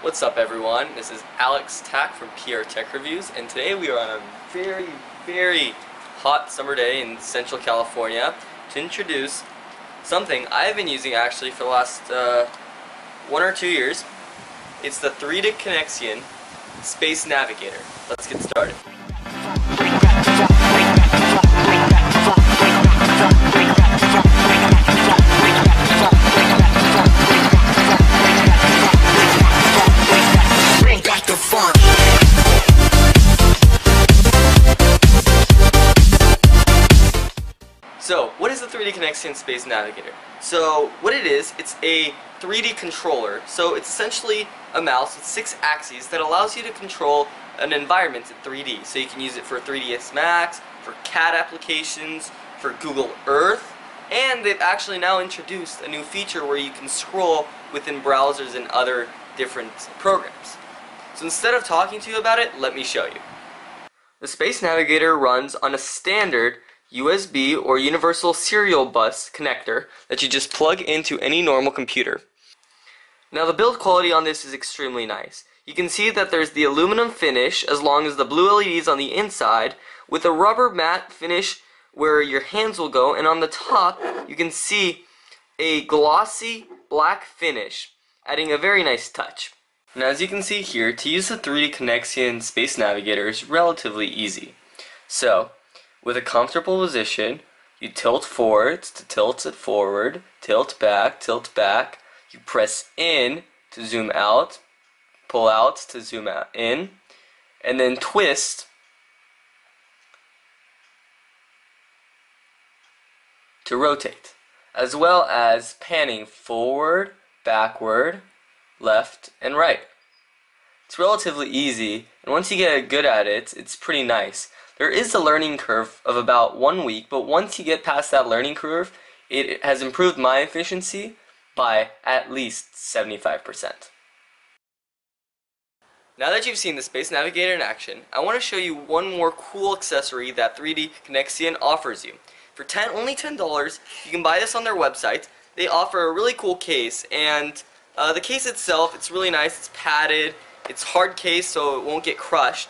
What's up everyone? This is Alex Tack from PR Tech Reviews and today we are on a very, very hot summer day in Central California to introduce something I've been using actually for the last uh, one or two years. It's the 3D Connexion Space Navigator. Let's get started. So, what is the 3D Connexion Space Navigator? So, what it is, it's a 3D controller. So, it's essentially a mouse with six axes that allows you to control an environment in 3D. So, you can use it for 3ds Max, for CAD applications, for Google Earth, and they've actually now introduced a new feature where you can scroll within browsers and other different programs. So, instead of talking to you about it, let me show you. The Space Navigator runs on a standard USB or universal serial bus connector that you just plug into any normal computer. Now the build quality on this is extremely nice. You can see that there's the aluminum finish as long as the blue LEDs on the inside with a rubber matte finish where your hands will go and on the top you can see a glossy black finish adding a very nice touch. Now as you can see here, to use the 3D Connexion Space Navigator is relatively easy. So, with a comfortable position, you tilt forwards to tilt it forward, tilt back, tilt back. You press in to zoom out, pull out to zoom out in, and then twist to rotate, as well as panning forward, backward, left, and right. It's relatively easy, and once you get good at it, it's pretty nice. There is a learning curve of about one week, but once you get past that learning curve, it has improved my efficiency by at least 75%. Now that you've seen the Space Navigator in action, I want to show you one more cool accessory that 3D Connexion offers you. For 10, only $10, you can buy this on their website. They offer a really cool case, and uh, the case itself, it's really nice, it's padded, it's hard case so it won't get crushed,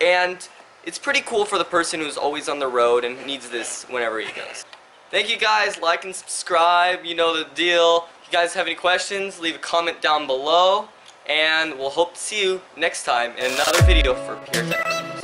and it's pretty cool for the person who's always on the road and needs this whenever he goes. Thank you guys, like and subscribe, you know the deal. If you guys have any questions, leave a comment down below, and we'll hope to see you next time in another video for PR Tech.